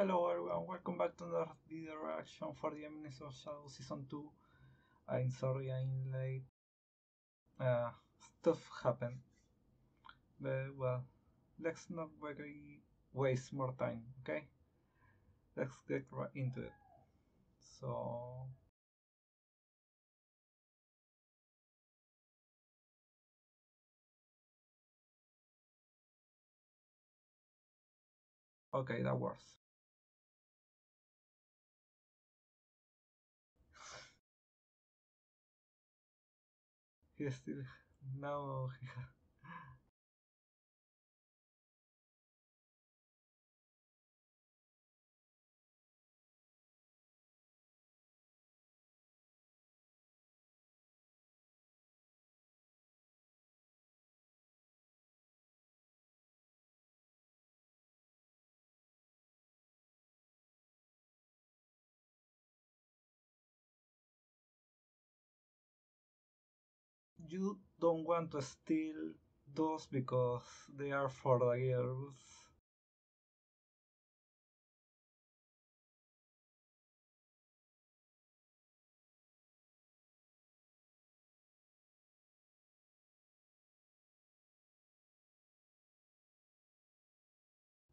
Hello everyone, welcome back to another video reaction for the Eminence of Shadow Season 2. I'm sorry I'm late. Uh, stuff happened. But well, let's not waste more time, okay? Let's get right into it. So... Okay, that works. He still no he you don't want to steal those because they are for the girls.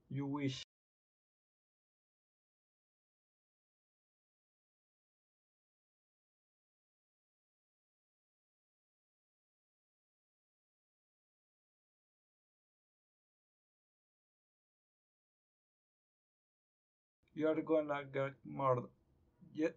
You wish. You're gonna get murdered. Yet.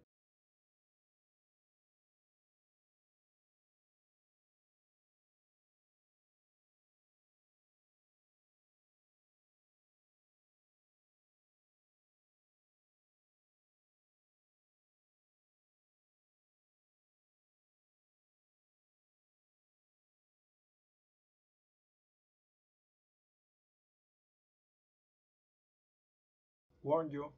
Warn you.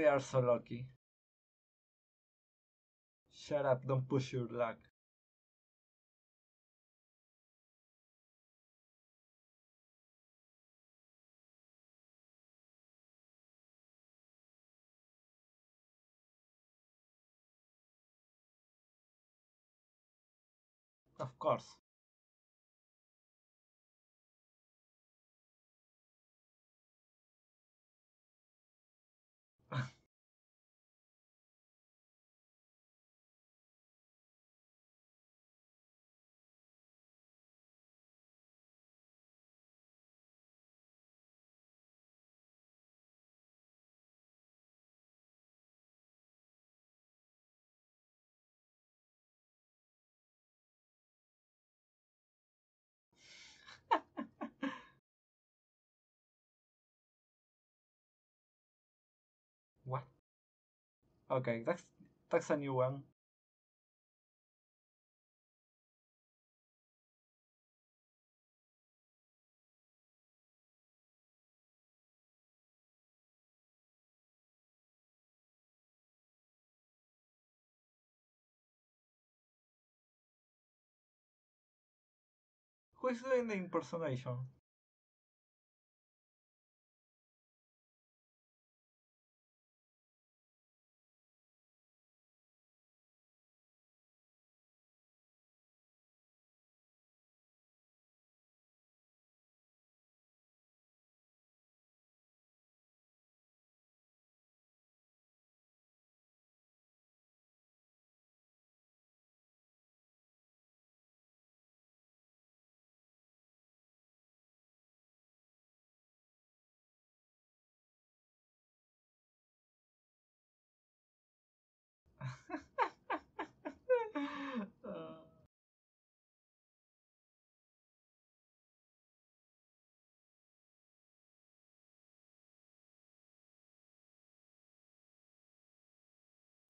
We are so lucky. Shut up, don't push your luck. Of course. Okay, that's a new one. Who is doing the impersonation?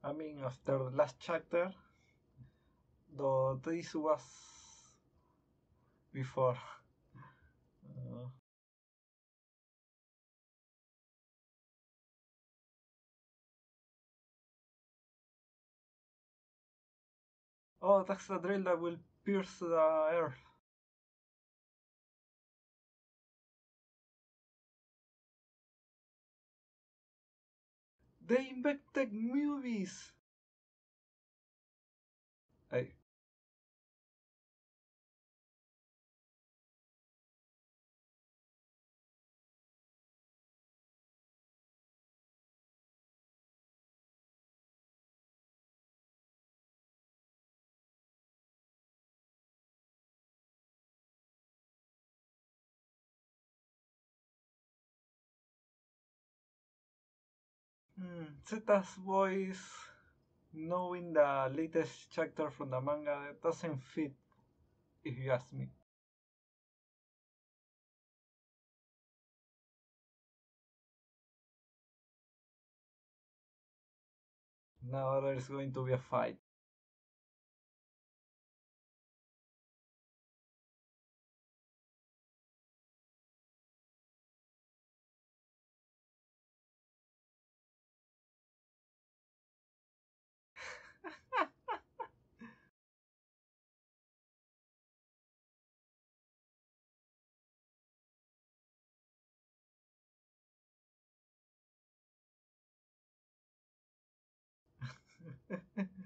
I mean, after the last chapter, though this was before. Oh, that's the drill that will pierce the earth. They invented movies. I Hmm, Zeta's voice, knowing the latest chapter from the manga, doesn't fit, if you ask me. Now there's going to be a fight.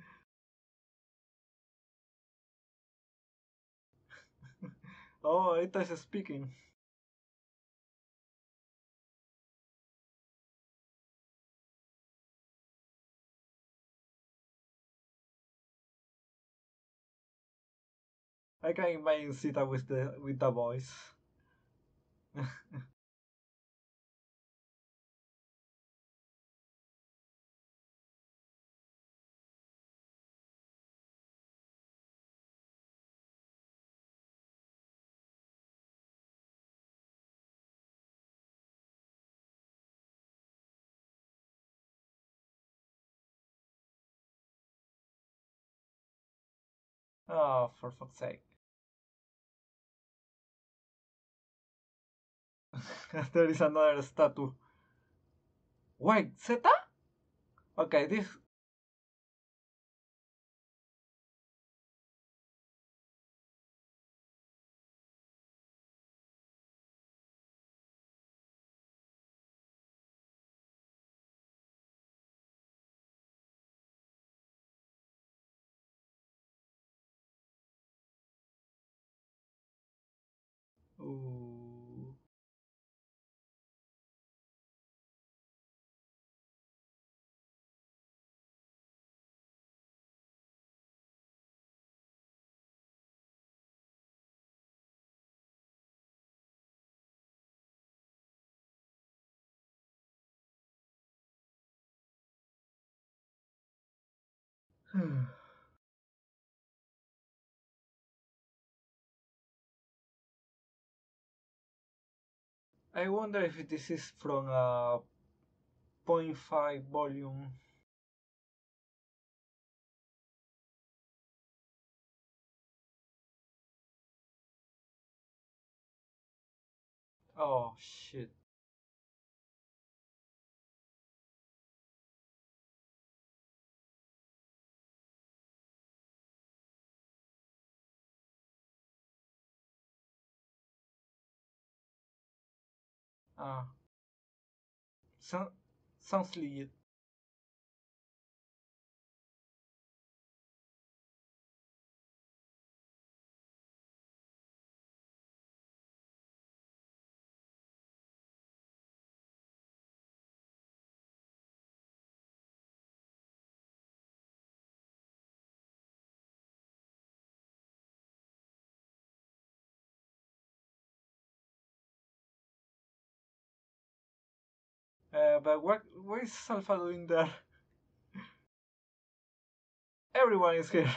oh, it is speaking. I can imagine Zeta with the with the voice. oh, for fuck's sake. there is another statue. Wait, Zeta? Okay, this. Ooh. Hmm. I wonder if this is from a 0.5 volume. Oh shit. Ah. So, sounds legit. Uh, but what what is Alpha doing there? Everyone is here.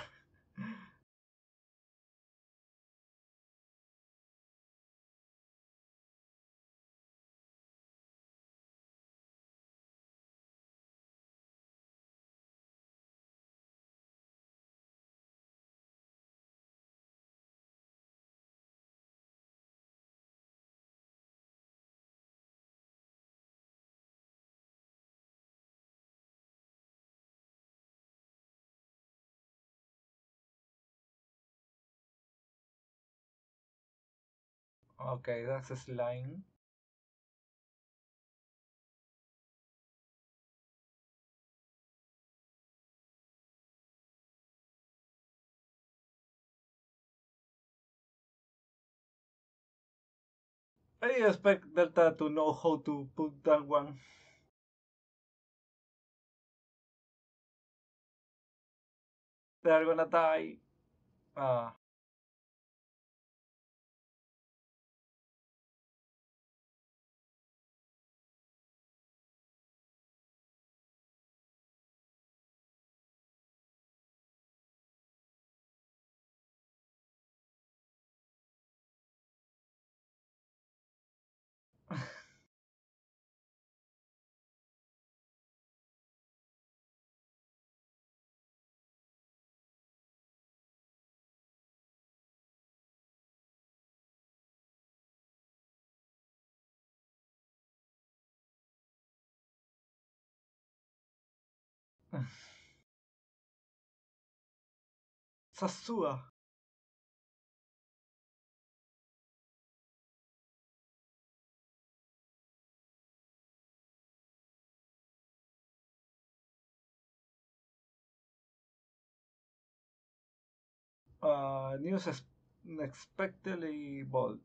Okay, that's a slime. I expect Delta to know how to put that one. They're gonna die. Ah. Sasua. Uh, news unexpectedly bold.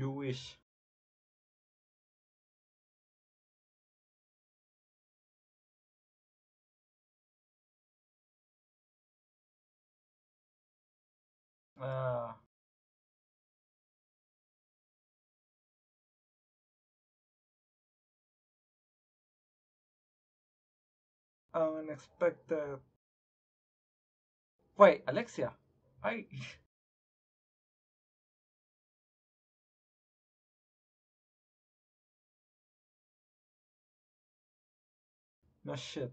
You wish. Ah. unexpected. Wait, Alexia. I. no shit.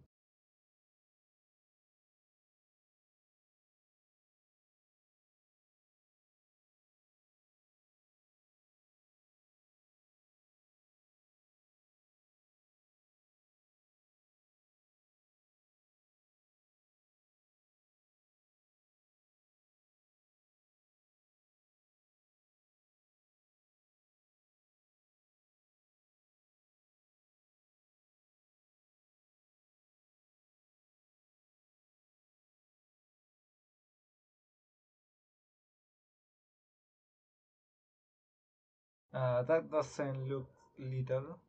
Uh, that doesn't look little.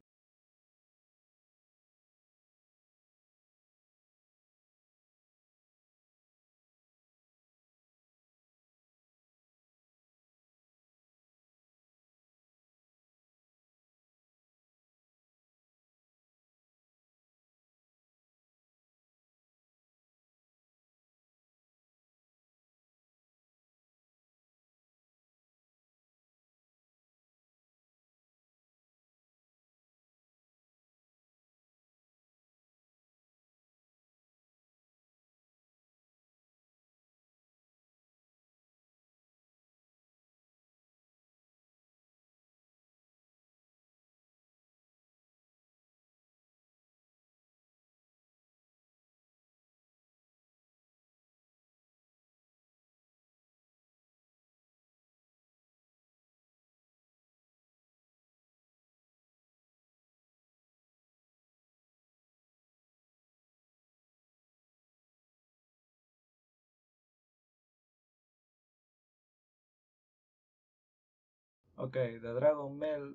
Okay, the dragon melt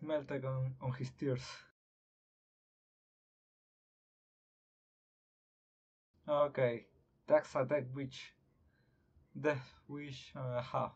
melted on, on his tears. Okay, that's a death wish. Death wish a half.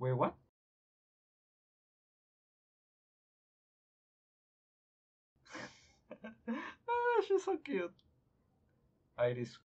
Wait, what? ah, she's so cute. Iris.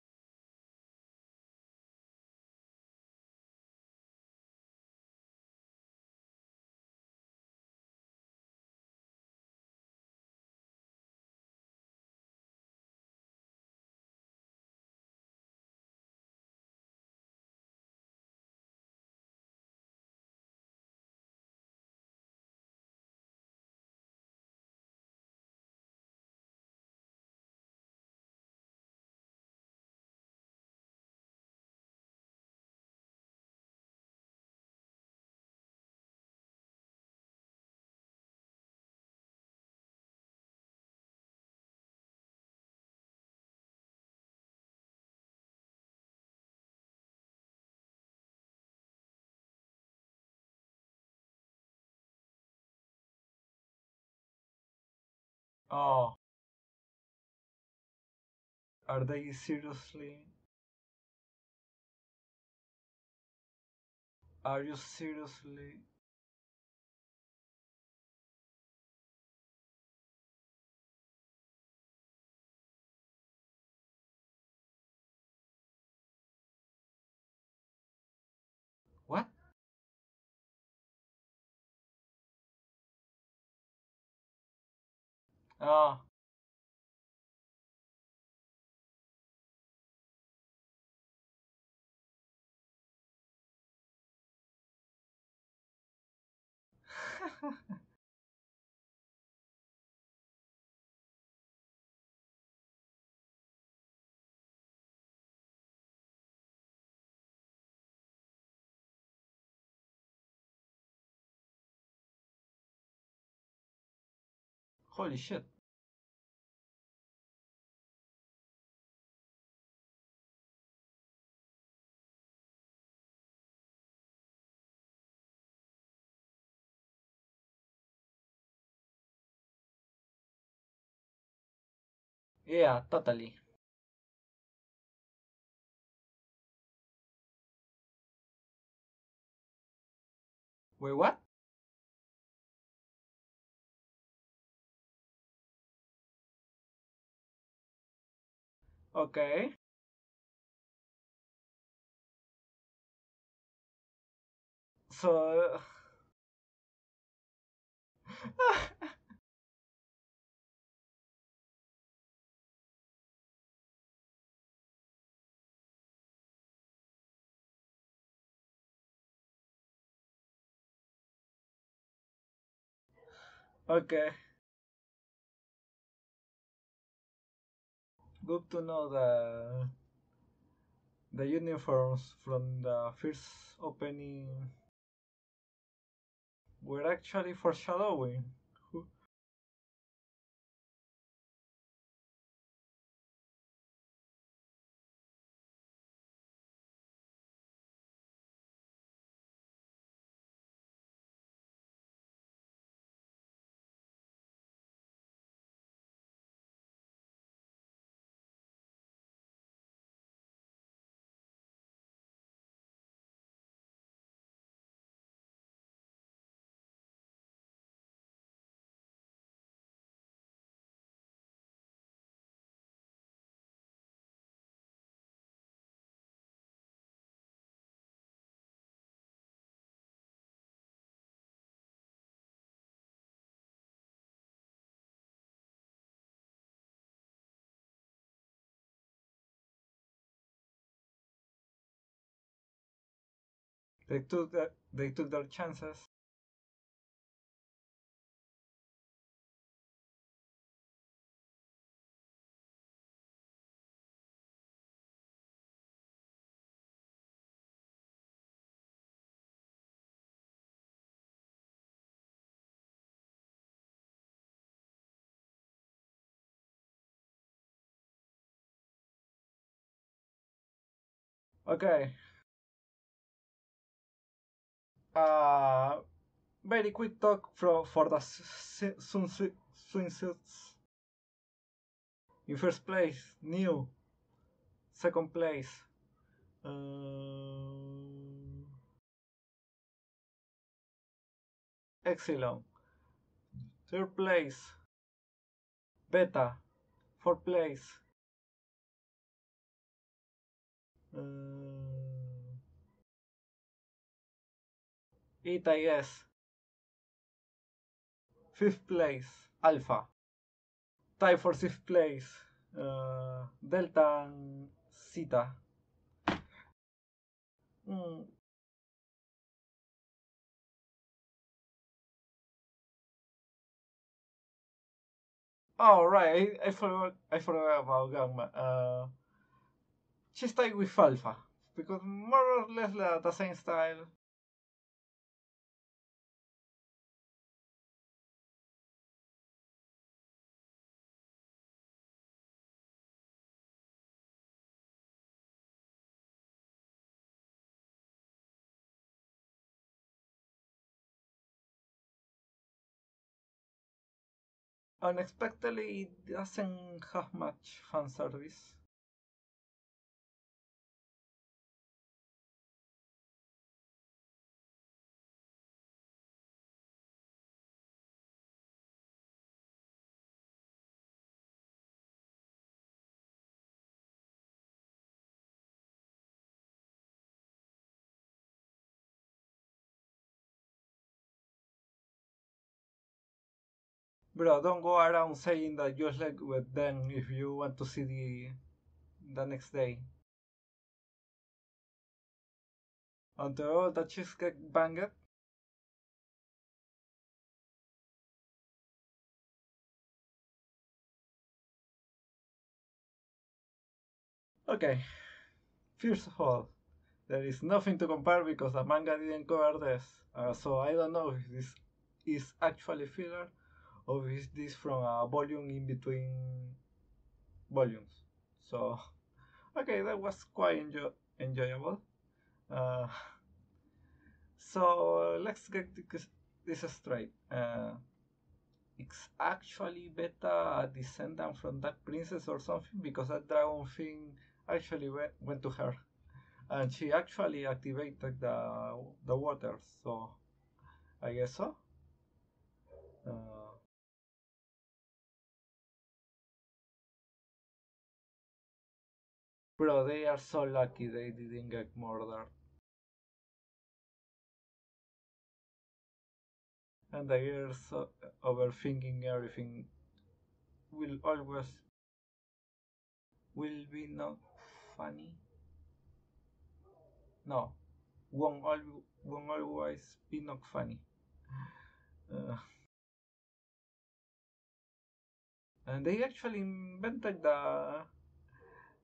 Oh. Are they seriously? Are you seriously? Oh. Holy shit. Yeah, totally. Wait, what? Okay. So. okay. Good to know the the uniforms from the first opening were actually foreshadowing. They took the, they took their chances. Okay. Uh, very quick talk for, for the swimsuits. In first place, Nu. Second place, uh. Third place, Beta. Fourth place, uh, Yes. Fifth place, Alpha. Tie for fifth place, uh, Delta and Zeta. Mm. Oh right, I, I forgot I forgot about Gamma. Uh, she stayed with Alpha because more or less the, the same style. Unexpectedly, it doesn't have much fan service. Bro, don't go around saying that you slept with them if you want to see the the next day. All the cheesecake banged, Okay, first of all, there is nothing to compare because the manga didn't cover this, uh, so I don't know if this is actually filler is this from a volume in between volumes. So, okay, that was quite enjoy enjoyable. Uh, so let's get this, straight. Uh, it's actually Beta descendant from that princess or something because that dragon thing actually went, went to her and she actually activated the the waters so I guess so uh, bro they are so lucky they didn't get murdered and the girls uh, overthinking everything will always will be not funny. No won't, al- won't always be not funny. Uh, and they actually invented the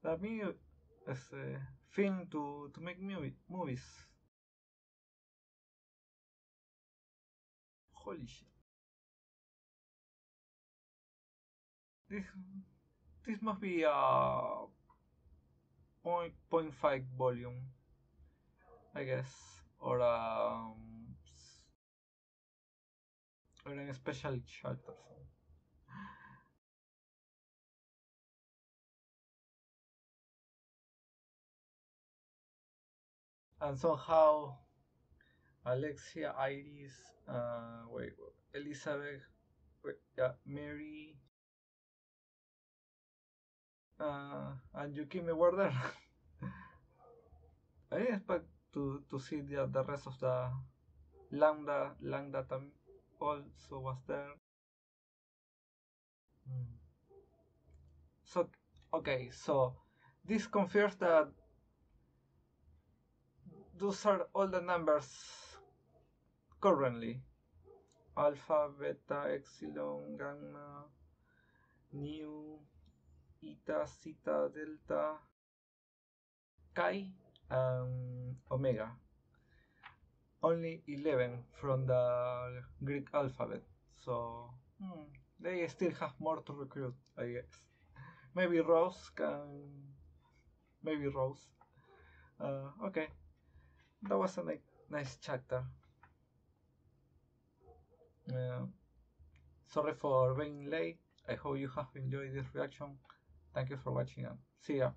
the mu- as a film to to make movie, movies. Holy shit. This this must be a point point five volume I guess. Or um or a special chapter and somehow Alexia, Iris, uh, wait, Elizabeth, wait, yeah, Mary, uh, and Yukimi were there. I expect to, to see the, the rest of the Lambda, Lambda tam also was there. Hmm. So, okay, so this confirms that those are all the numbers currently. Alpha, Beta, Epsilon, Gamma, Nu, Eta, Zeta, Delta, Chi, and Omega. Only 11 from the Greek alphabet, so hmm, they still have more to recruit, I guess. Maybe Rose can. Maybe Rose. Uh, okay, that was a ni- nice chapter. Uh, sorry for being late. I hope you have enjoyed this reaction. Thank you for watching and see ya.